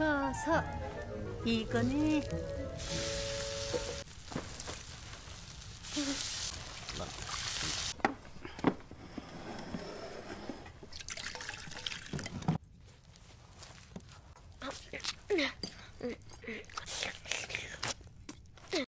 そうそう。いい子ね。あっ